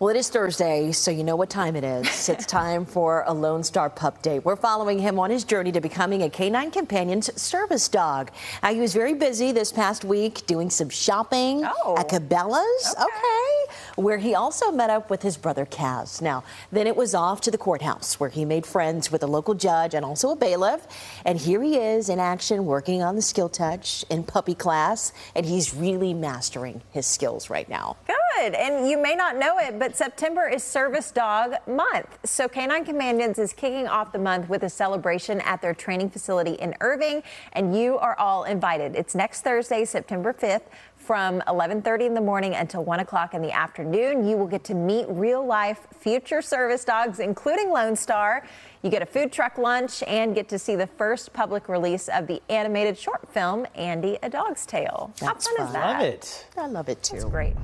Well, it is Thursday, so you know what time it is. It's time for a Lonestar Pup Day. We're following him on his journey to becoming a Canine Companion's service dog. Now, he was very busy this past week doing some shopping oh. at Cabela's. Okay. okay. Where he also met up with his brother Kaz. Now, then it was off to the courthouse where he made friends with a local judge and also a bailiff. And here he is in action working on the skill touch in puppy class. And he's really mastering his skills right now. Good. And you may not know it, but September is Service Dog Month. So Canine Companions is kicking off the month with a celebration at their training facility in Irving, and you are all invited. It's next Thursday, September 5th from 11:30 in the morning until 1 o'clock in the afternoon. You will get to meet real life future service dogs, including Lonestar. You get a food truck lunch and get to see the first public release of the animated short film, Andy, a Dog's Tale. That's How fun, fun. is that? Love it. I love it too. That's great.